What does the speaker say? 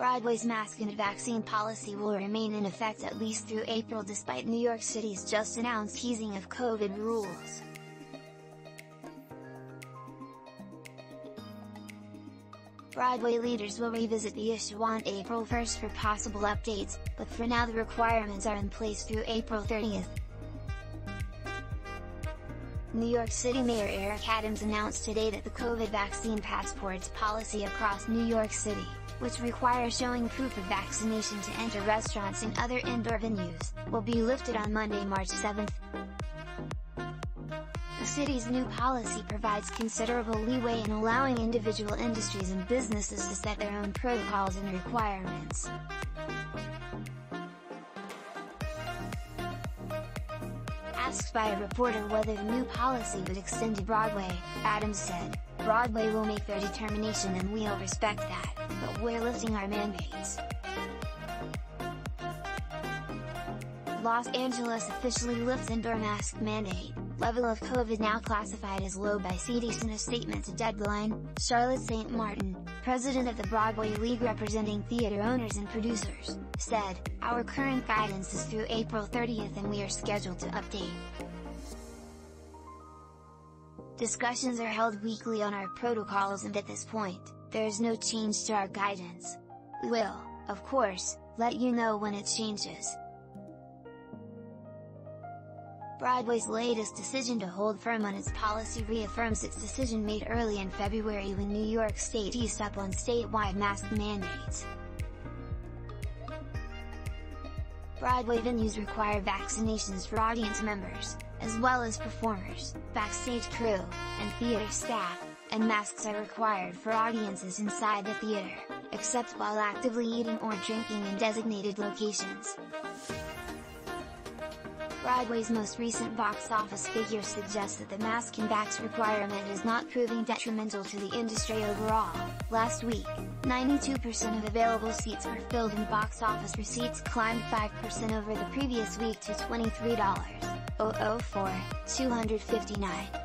Broadway's mask and vaccine policy will remain in effect at least through April despite New York City's just announced easing of COVID rules. Broadway leaders will revisit the issue on April 1st for possible updates, but for now the requirements are in place through April 30th. New York City Mayor Eric Adams announced today that the COVID vaccine passports policy across New York City, which require showing proof of vaccination to enter restaurants and other indoor venues, will be lifted on Monday, March 7. The city's new policy provides considerable leeway in allowing individual industries and businesses to set their own protocols and requirements. Asked by a reporter whether the new policy would extend to Broadway, Adams said, Broadway will make their determination and we'll respect that, but we're lifting our mandates. Los Angeles officially lifts indoor mask mandate, level of COVID now classified as low by CDC in a statement to Deadline, Charlotte St. Martin, president of the Broadway League representing theater owners and producers, said, Our current guidance is through April 30th and we are scheduled to update. Discussions are held weekly on our protocols and at this point, there is no change to our guidance. We will, of course, let you know when it changes. Broadway's latest decision to hold firm on its policy reaffirms its decision made early in February when New York State eased up on statewide mask mandates. Broadway venues require vaccinations for audience members, as well as performers, backstage crew, and theater staff, and masks are required for audiences inside the theater, except while actively eating or drinking in designated locations. Broadway's most recent box office figures suggest that the mask and vax requirement is not proving detrimental to the industry overall. Last week, 92% of available seats were filled and box office receipts climbed 5% over the previous week to $23,004, 259.